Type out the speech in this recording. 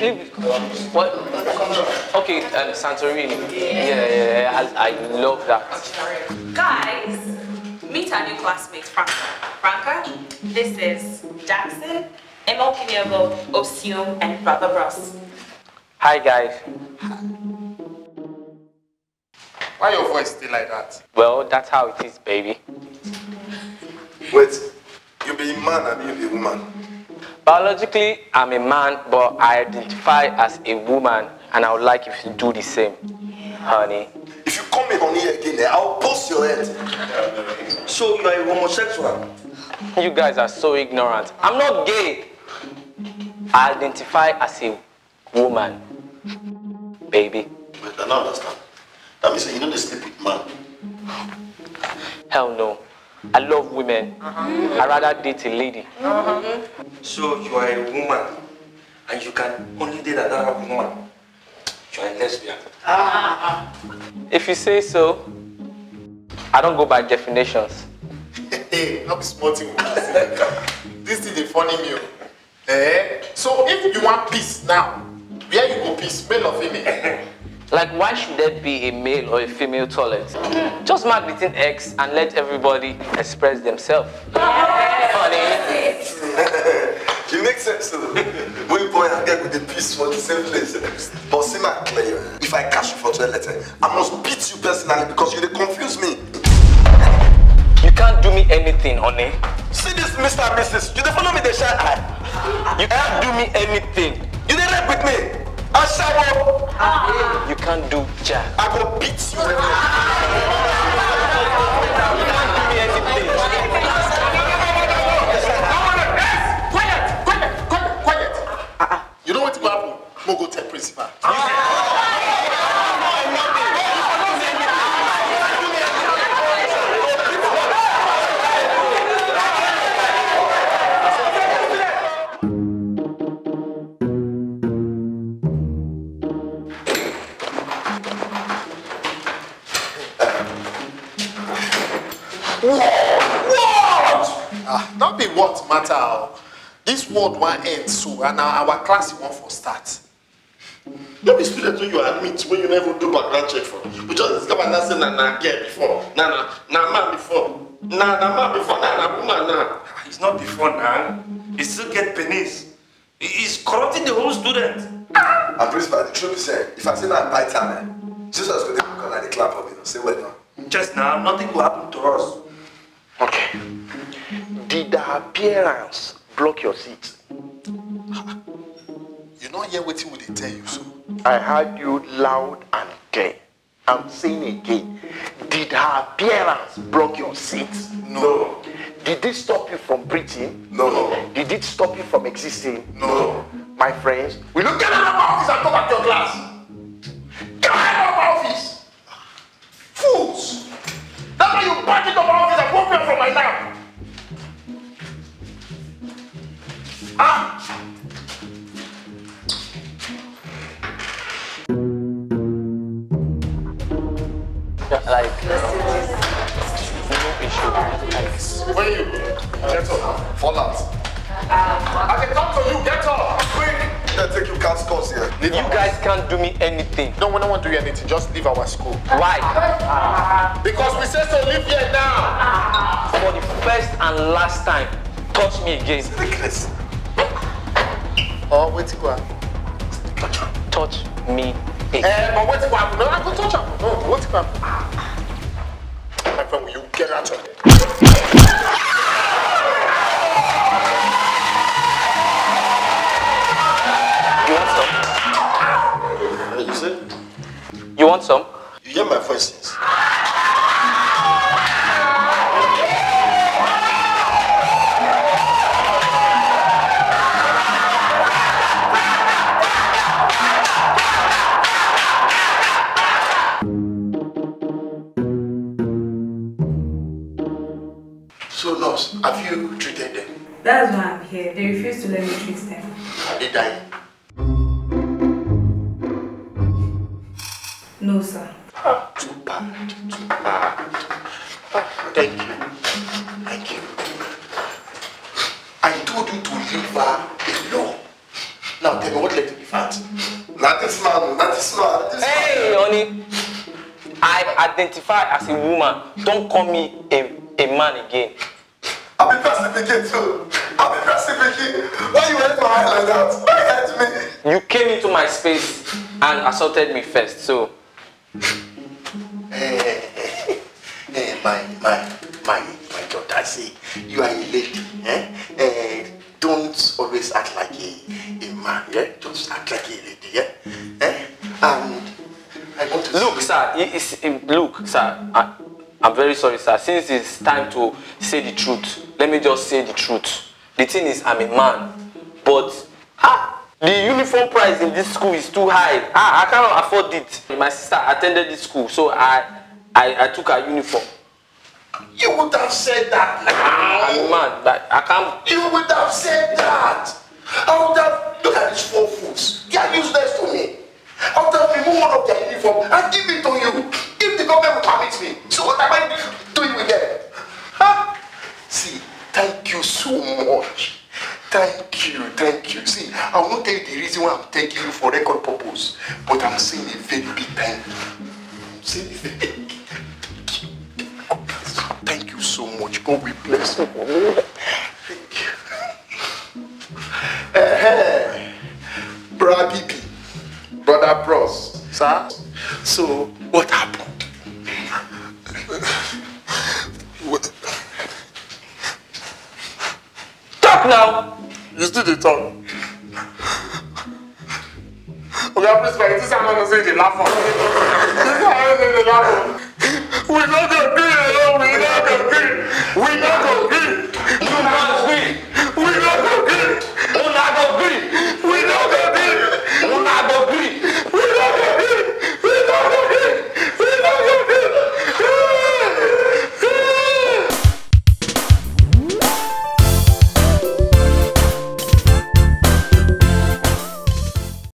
what? Okay, um, Santorini. Yeah, yeah, yeah I, I love that. Guys, meet our new classmate, Franca. Franca, this is Jackson, Emil Kinievo, Osium, and Brother Ross. Hi, guys. Why your voice still like that? Well, that's how it is, baby. Wait, you be a man and you be a woman. Biologically, I'm a man, but I identify as a woman, and I would like if you do the same, honey. If you come in on here again, eh, I'll bust your head. So you are a homosexual? You guys are so ignorant. I'm not gay. I identify as a woman, baby. Wait, I don't understand. That means you know they sleep with man. Hell no. I love women. i rather date a lady. So you are a woman and you can only date another woman. You are a lesbian. If you say so, I don't go by definitions. Hey, not be small thing. this is a funny meal. Eh? So if you want peace now, where you go peace, male or female? Like, why should there be a male or a female toilet? Just mark between X and let everybody express themselves. Honey, it makes sense though. We boy and get with the peace for the same place. But see my clear, if I catch you for toilet, eh, I must beat you personally because you confuse me. you can't do me anything, honey. See this Mr. and Mrs. You they follow me, they shine eye. You can't do me anything. You they rap with me. I shower. You can't do jack. I go beat you. You can't do me anything. quiet, quiet, quiet, quiet. You know what will happen? Mo go tell principal. Ah, not be what matter. This world one end so and now our class one for start. No be student when you admit when you never do background check for. We just discover that say na na girl before, na na na man before, na na man before, na na woman now. It's not before now. He still get pennies. He- He's corrupting the whole student. And principal, the truth is say, if I say na by time, eh, Jesus go dey come like the clap of you know, say well done. Just now, nothing will happen to us. Okay. Did the appearance block your seat? You not hear wetin we dey tell you so. I heard you loud and clear. I'm saying again, did her appearance block your seat? No. Did it stop you from breathing? No. Did it stop you from existing? No. My friends, we look of my office and go back to your class. And walk me from my lap. Ah. Like, no issue. Like, Where you? Get up. Fall out. I can talk to you. Get up. They take you cast course here. you guys can't do me anything. No, we don't want to do anything. Just leave our school. Why? Because we say so. Leave here now. For the first and last time, touch me again. Ridiculous. Oh, wait go. Touch me again. Eh, but wait go. No, I go touch her. No, wait go. My friend, will you get out of here? So, nurse, have you treated them? That's why I'm here. They refuse to let me treat them. Are they dying? No, sir. Too bad, too bad. Thank you. Thank you. I told you to leave a law. Now tell me what led to the fact? Not this man, not this man, this Hey, honey. I identify as a woman. Don't call me a, a man again. I'll be again too. I'll be again. Why you hurt my like that? Why you hurt me? You came into my space and assaulted me first, so Eh, eh, my, my, my, my daughter, see, you are a lady. Eh? Eh, don't always act like a, a man, yeah? Just act like a lady, yeah? Eh? And I want to look, see- sir. It, it's, it, look, sir. I, I'm very sorry, sir. Since it's time to say the truth, let me just say the truth. The thing is, I'm a man, but ah, the uniform price in this school is too high. Ah, I cannot afford it. My sister attended this school, so I, I, I took her uniform. You would have said that I'm a man, but I can't. You would have said that. I would have, look at these four fools. They are useless to me. I would have removed one of their uniform and give it to you. If the government will permit me. So what am I doing with them? Huh? See, thank you so much. Thank you, thank you. See, I won't tell you the reason why I'm taking you for record purpose, but I'm saying a very big thank you. I'm saying a very big thank you. Thank you so much. God will bless you. Thank you. Eh, Brother Bibi, Brother Bros, sir. So, what happened? Talk now. You still the talk the laugh laugh We're not going to be alone, we're not going to be, we're not going to be. You must be.